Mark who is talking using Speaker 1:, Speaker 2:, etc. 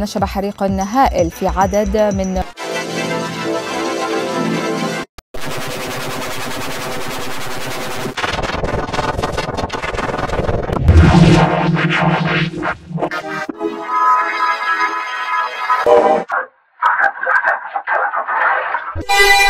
Speaker 1: نشب حريق هائل في عدد من